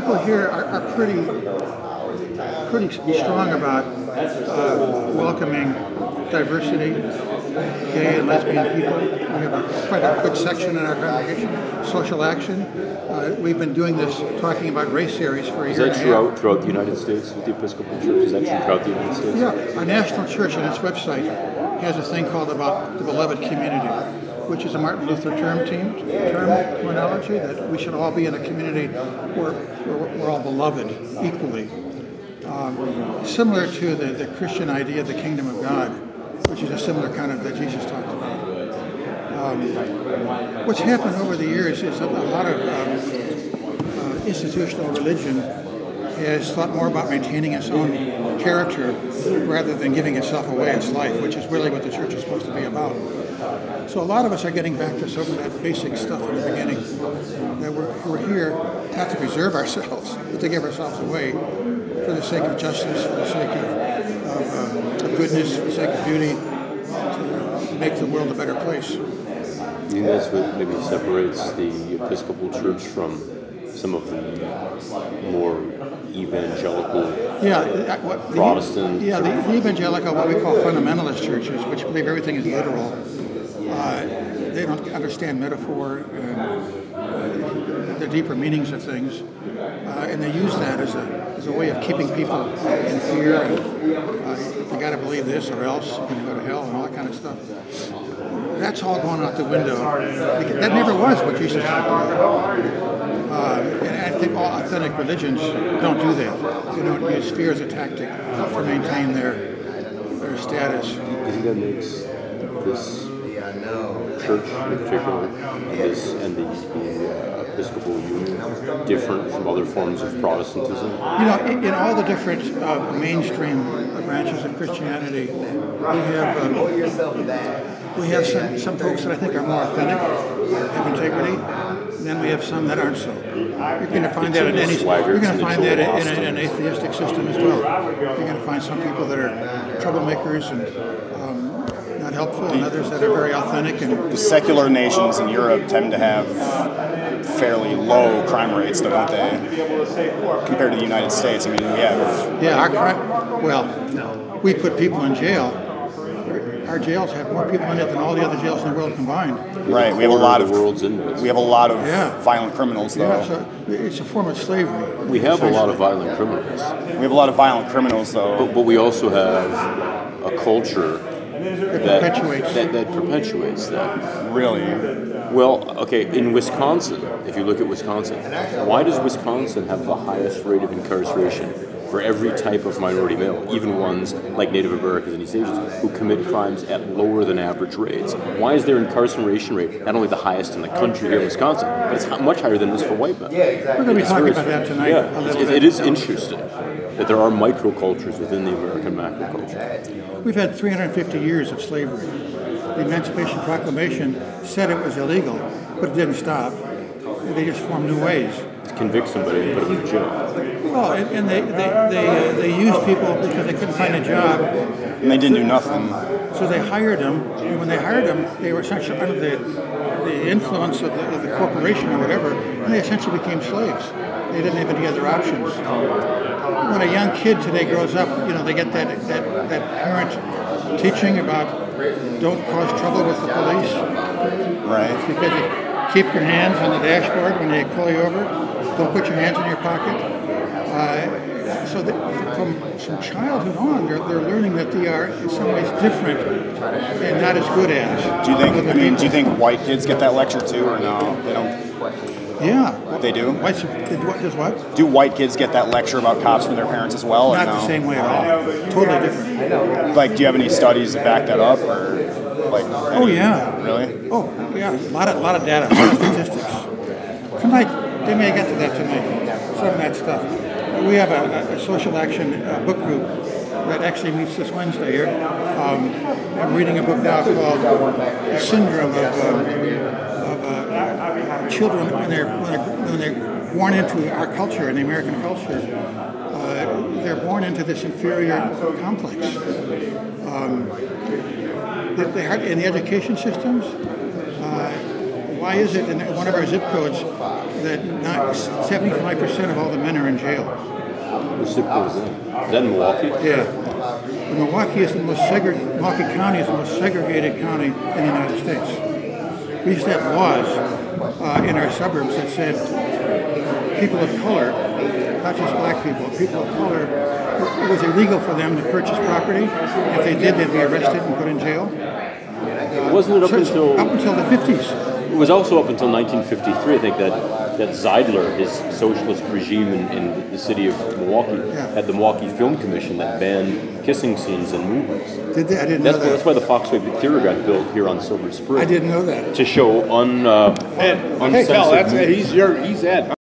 people here are, are pretty pretty strong about uh, welcoming diversity, gay and lesbian people. We have a, quite a good section in our congregation. Social action. Uh, we've been doing this, talking about race series for a Is year that a true half. throughout the United States with the Episcopal Church? Is that true throughout the United States? Yeah, our national church on its website has a thing called about the beloved community, which is a Martin Luther term team term terminology that we should all be in a community where, we're all beloved equally. Um, similar to the, the Christian idea of the kingdom of God, which is a similar kind of that Jesus talked about. Um, what's happened over the years is a, a lot of um, uh, institutional religion has thought more about maintaining its own character rather than giving itself away its life, which is really what the church is supposed to be about. So a lot of us are getting back to some of that basic stuff in the beginning. That we're, we're here not to preserve ourselves, but to give ourselves away for the sake of justice, for the sake of, of, uh, of goodness, for the sake of beauty, to make the world a better place. You think that's what maybe separates the Episcopal Church from some of the more evangelical? Yeah, uh, what, the, Protestant. Yeah, the, the evangelical, what we call fundamentalist churches, which believe everything is literal. Uh, they don't understand metaphor and uh, the deeper meanings of things, uh, and they use that as a, as a way of keeping people in fear. And, uh, you got to believe this, or else you're going to go to hell, and all that kind of stuff. That's all gone out the window. That never was what Jesus talked about. Uh, and I think all authentic religions don't do that. They don't use fear as a tactic to maintain their their status. You think that makes this church in particular, and this and the, the uh, Episcopal Union different from other forms of Protestantism? You know, in, in all the different uh, mainstream branches of Christianity, we have um, we have some, some folks that I think are more authentic, have integrity. Then we have some that aren't so. You're going to find that in any. You're going to find that in, in, an atheistic system as well. You're going to find some people that are troublemakers and um, not helpful, and others that are very authentic and The secular nations in Europe tend to have fairly low crime rates, though, don't they? Compared to the United States. I mean, we have Yeah, our crime, well, we put people in jail. Our jails have more people in it than all the other jails in the world combined. right. We have a lot of the world's inmates. we have a lot of Yeah. violent criminals, though. Yeah, so it's a form of slavery. We have a lot of violent criminals, We have a lot of violent criminals, though. but, but we also have a culture that perpetuates. that, that perpetuates that. Really, Well, okay, in Wisconsin, if you look at Wisconsin, why does Wisconsin have the highest rate of incarceration for every type of minority male, even ones like Native Americans and East Asians who commit crimes at lower than average rates? Why is their incarceration rate not only the highest in the country here in Wisconsin, but it's much higher than it is for white men? We're going to be It's talking about that tonight. Yeah, a it's- little it, bit. it is interesting that there are microcultures within the American macroculture. We've had 350 years of slavery. The Emancipation Proclamation said it was illegal, but it didn't stop. They just formed new ways. To convict somebody and put them in jail. Well, and, and they, they, they, uh, they used people because they couldn't find a job, and they didn't do nothing. so they hired them. And when they hired them, they were essentially under the, the influence of the, of the corporation or whatever, and they essentially became slaves. They didn't have any other options. When a young kid today grows up, you know, they get that, that, that parent teaching about don't cause trouble with the police Right. because you keep your hands on the dashboard when they pull you over. Don't put your hands in your pocket. Uh, so that from, from childhood on, they're, they're learning that they are in some ways different and not as good as. Do you think? I mean, do you think white kids get that lecture too, or no? They don't. Yeah. They do? White, sup- did what, does what? Do white kids get that lecture about cops from their parents as well? Or Not no? the same way at all. Totally different. Like, do you have any studies to back that up, or like? Oh yeah. Really? Oh yeah. A lot of lot of data, a lot of statistics. Tonight, they may get to that tonight. Some of that stuff. We have a, a social action uh, book group that actually meets this Wednesday here. Um, I'm reading a book now called "The Syndrome of, um, of uh, Children when they're, when they're when they're born into our culture and the American culture." Uh, they're born into this inferior complex. Um, they, they hard, in the education systems, why is it in one of our zip codes that not 75% of all the men are in jail? Which zip code is that? Is that Milwaukee? Yeah. And Milwaukee is the most segregated, Milwaukee County is the most segregated county in the United States. We used to have laws uh, in our suburbs that said people of color, not just black people, people of color, it was illegal for them to purchase property. If they did, they'd be arrested and put in jail. Wasn't it up until up until the 50s. It was also up until 1953, I think, that, that Zeidler, his socialist regime in, in the city of Milwaukee, Yeah. had the Milwaukee Film Commission that banned kissing scenes in movies. Did they? I didn't That's, know why- that. that's why the Fox-Bay Theater got built here on Silver Spring. I didn't know that. To show un, uh, Hey, Cal, that's movies. he's your he's Ed.